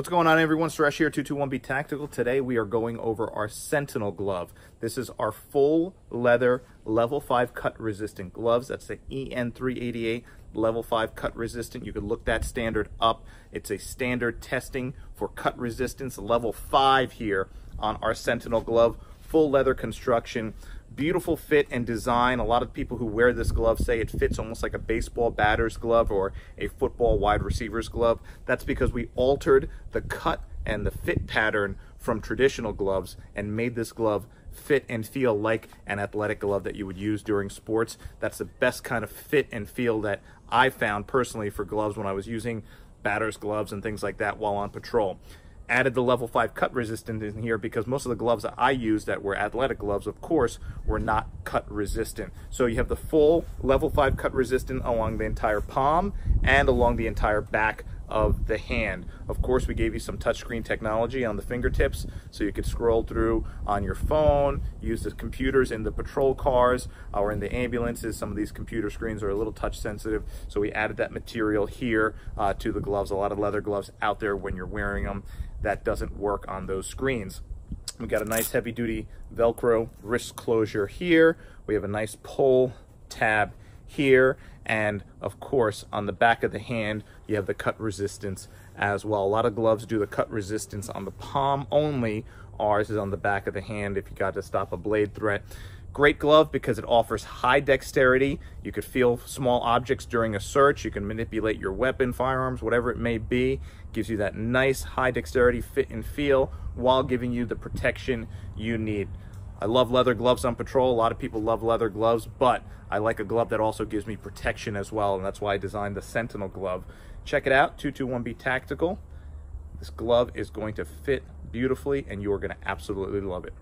What's going on everyone? Suresh here, 221B Tactical. Today we are going over our Sentinel glove. This is our full leather level 5 cut resistant gloves. That's the EN388 level 5 cut resistant. You can look that standard up. It's a standard testing for cut resistance level 5 here on our Sentinel glove. Full leather construction beautiful fit and design. A lot of people who wear this glove say it fits almost like a baseball batter's glove or a football wide receiver's glove. That's because we altered the cut and the fit pattern from traditional gloves and made this glove fit and feel like an athletic glove that you would use during sports. That's the best kind of fit and feel that I found personally for gloves when I was using batter's gloves and things like that while on patrol added the level 5 cut resistant in here because most of the gloves that I used that were athletic gloves, of course, were not cut resistant. So you have the full level 5 cut resistant along the entire palm and along the entire back of the hand. Of course, we gave you some touchscreen technology on the fingertips so you could scroll through on your phone, use the computers in the patrol cars or in the ambulances. Some of these computer screens are a little touch sensitive, so we added that material here uh, to the gloves. A lot of leather gloves out there when you're wearing them that doesn't work on those screens. We got a nice heavy duty Velcro wrist closure here. We have a nice pull tab here. And of course, on the back of the hand, you have the cut resistance as well. A lot of gloves do the cut resistance on the palm only. Ours is on the back of the hand if you got to stop a blade threat. Great glove because it offers high dexterity. You could feel small objects during a search. You can manipulate your weapon, firearms, whatever it may be. Gives you that nice high dexterity fit and feel while giving you the protection you need. I love leather gloves on patrol. A lot of people love leather gloves, but I like a glove that also gives me protection as well, and that's why I designed the Sentinel glove. Check it out, 221B Tactical. This glove is going to fit beautifully, and you are going to absolutely love it.